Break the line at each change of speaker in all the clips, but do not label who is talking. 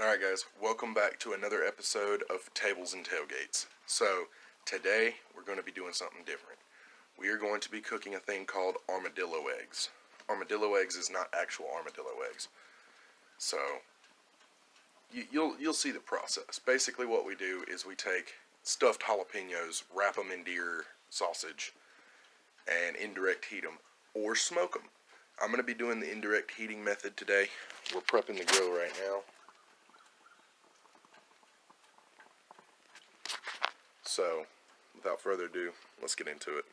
Alright guys, welcome back to another episode of Tables and Tailgates. So, today we're going to be doing something different. We are going to be cooking a thing called armadillo eggs. Armadillo eggs is not actual armadillo eggs. So, you, you'll, you'll see the process. Basically what we do is we take stuffed jalapenos, wrap them in deer sausage, and indirect heat them, or smoke them. I'm going to be doing the indirect heating method today. We're prepping the grill right now. So, without further ado, let's get into it.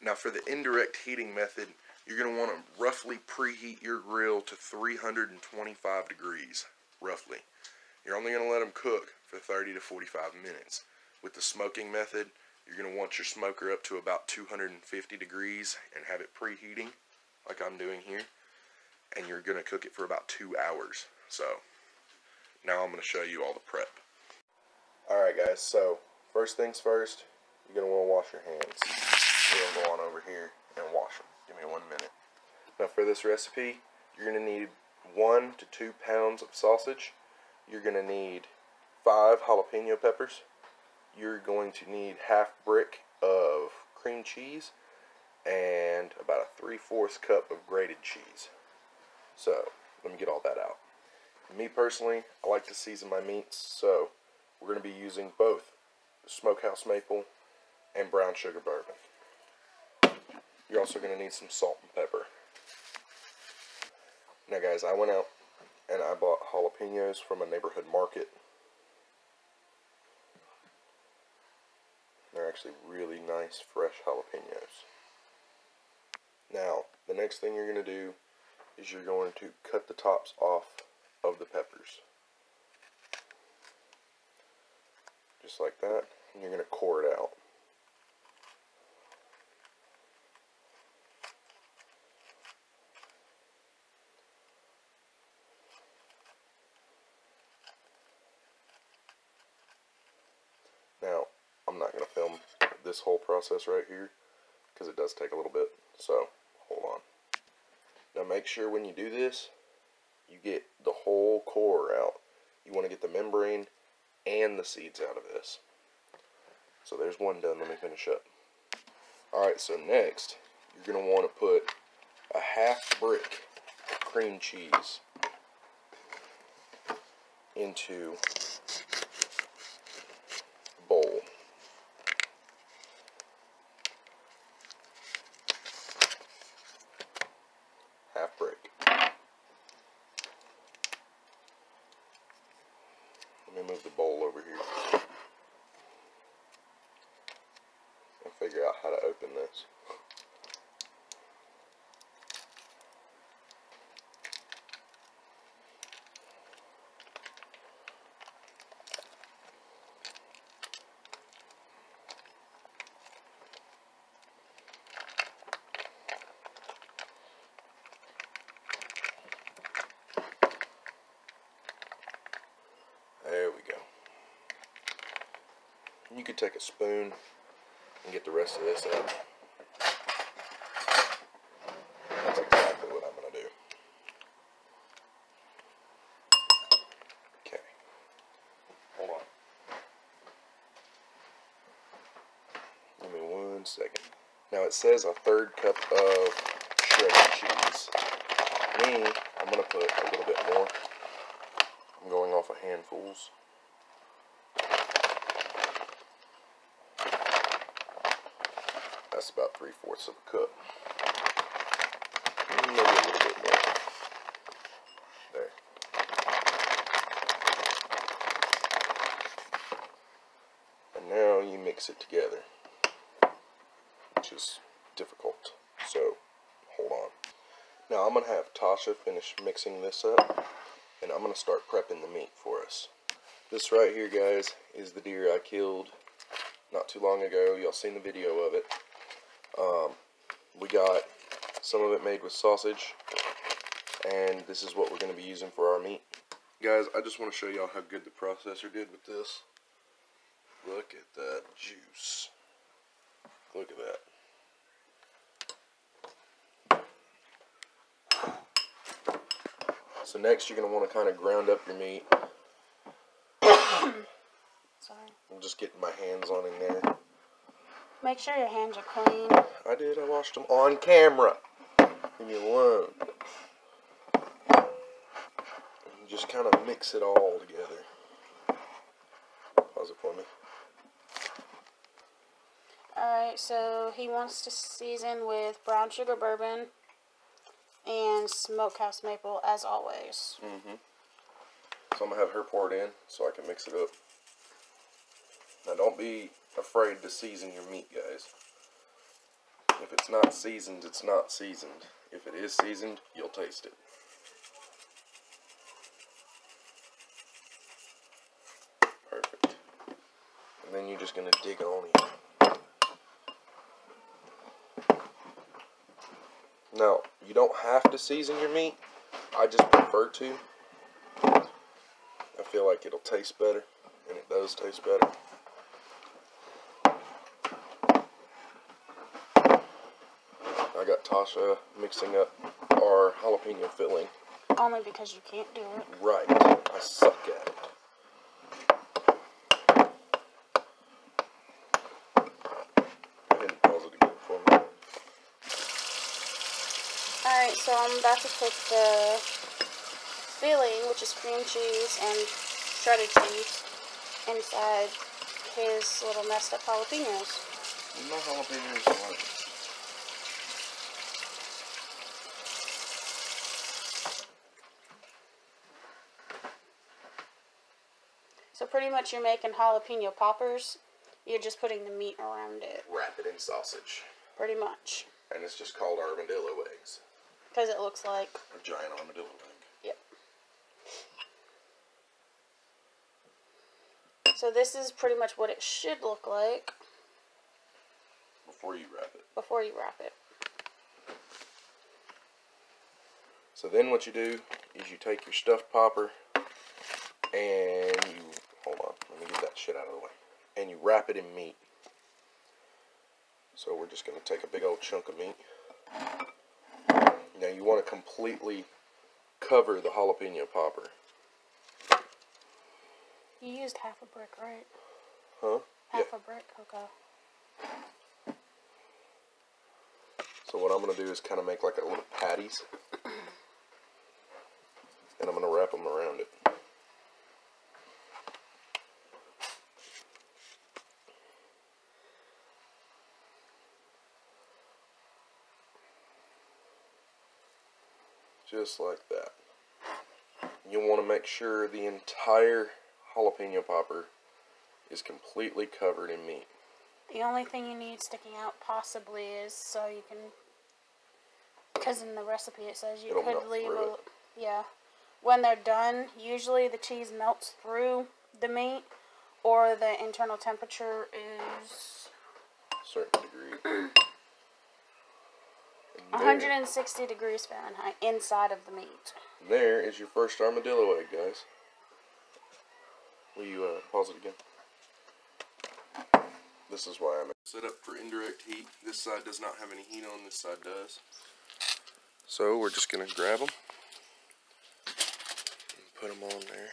Now for the indirect heating method, you're going to want to roughly preheat your grill to 325 degrees, roughly. You're only going to let them cook for 30 to 45 minutes. With the smoking method, you're going to want your smoker up to about 250 degrees and have it preheating, like I'm doing here. And you're going to cook it for about two hours. So, now I'm going to show you all the prep. Alright guys, so First things first, you're going to want to wash your hands. Going to go on over here and wash them. Give me one minute. Now for this recipe, you're going to need one to two pounds of sausage. You're going to need five jalapeno peppers. You're going to need half brick of cream cheese and about a three-fourths cup of grated cheese. So, let me get all that out. Me personally, I like to season my meats, so we're going to be using both smokehouse maple, and brown sugar bourbon. You're also going to need some salt and pepper. Now guys, I went out and I bought jalapenos from a neighborhood market. They're actually really nice fresh jalapenos. Now, the next thing you're going to do is you're going to cut the tops off of the peppers. Just like that and you're going to core it out. Now, I'm not going to film this whole process right here because it does take a little bit, so hold on. Now make sure when you do this, you get the whole core out. You want to get the membrane and the seeds out of this. So there's one done. Let me finish up. Alright, so next, you're going to want to put a half brick cream cheese into a bowl. Half brick. Let me move the bowl over here. And figure out how to open this. There we go. You could take a spoon and get the rest of this out. That's exactly what I'm going to do. Okay. Hold on. Give me one second. Now it says a third cup of shredded cheese. Me, I'm going to put a little bit more. I'm going off of handfuls. That's about three fourths of a cup. Maybe a little bit more. There. And now you mix it together, which is difficult. So, hold on. Now I'm going to have Tasha finish mixing this up and I'm going to start prepping the meat for us. This right here, guys, is the deer I killed not too long ago. Y'all seen the video of it. Um, we got some of it made with sausage, and this is what we're going to be using for our meat. Guys, I just want to show y'all how good the processor did with this. Look at that juice. Look at that. So next you're going to want to kind of ground up your meat.
Sorry.
I'm just getting my hands on in there.
Make sure your hands are clean.
I did. I washed them on camera. Leave me alone. And just kind of mix it all together. Pause it for me.
Alright, so he wants to season with brown sugar bourbon and smokehouse maple as always.
Mm-hmm. So I'm gonna have her pour it in so I can mix it up. Now don't be afraid to season your meat, guys. If it's not seasoned, it's not seasoned. If it is seasoned, you'll taste it. Perfect. And then you're just gonna dig on in. Now, you don't have to season your meat. I just prefer to. I feel like it'll taste better, and it does taste better. I got Tasha mixing up our jalapeno filling.
Only because you can't do it.
Right, I suck at it. Go ahead and pause it again for me.
Alright, so I'm about to put the filling, which is cream cheese and shredded cheese, inside his little messed up jalapenos.
No jalapenos
So pretty much you're making jalapeno poppers. You're just putting the meat around it.
Wrap it in sausage.
Pretty much.
And it's just called armadillo eggs.
Because it looks like,
A giant armadillo egg.
yep. So this is pretty much what it should look like
Before you wrap it.
before you wrap it.
So then what you do is you take your stuffed popper and you hold on, let me get that shit out of the way. And you wrap it in meat. So we're just gonna take a big old chunk of meat. Now you want to completely cover the jalapeno popper.
You used half a brick, right?
Huh?
Half
Yeah.
a brick, okay.
So what I'm gonna do is kind of make like a little patties. And I'm gonna wrap them around it. Just like that. You want to make sure the entire jalapeno popper is completely covered in meat.
The only thing you need sticking out possibly is so you can, because in the recipe it says you
It'll
could leave a,
it.
yeah. When they're done, usually the cheese melts through the meat, or the internal temperature is
certain degree. And there-
160 degrees Fahrenheit inside of the meat.
There is your first armadillo egg, guys. Will you uh, pause it again? This is why I'm set up for indirect heat. This side does not have any heat on, this side does. So we're just gonna grab them and put them on there.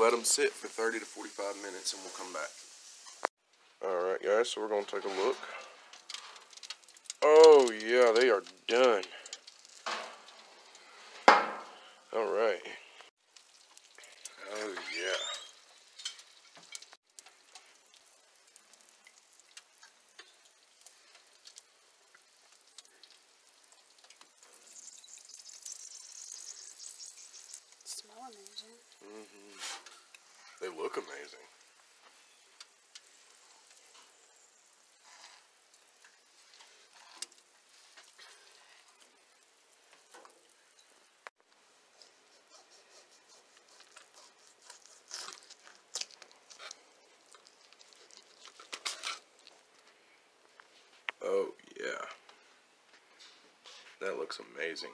Let them sit for 30 to 45 minutes and we'll come back. Alright guys, so we're going to take a look. Oh yeah, they are done. Alright. Oh yeah.
Smell amazing.
They look amazing. Oh yeah. That looks amazing.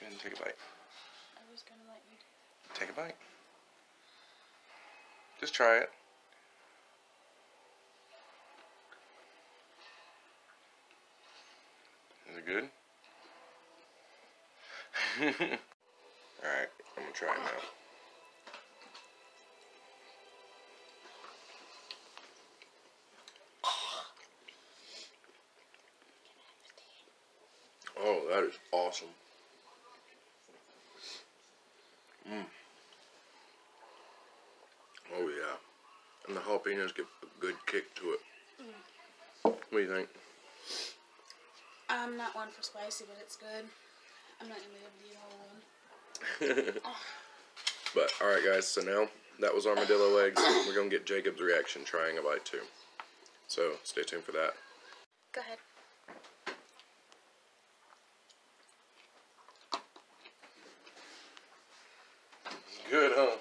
Go ahead and take a bite.
I was gonna let you do
Take a bite. Just try it. Is it good? Alright, I'm gonna try it now. Oh, that is awesome. Oh yeah, and the jalapenos give a good kick to it. What do you think?
I'm not one for spicy, but it's good. I'm not gonna be able to eat a whole one.
But all right, guys. So now that was armadillo eggs. We're gonna get Jacob's reaction trying a bite too. So stay tuned for that.
Go ahead.
Good, huh?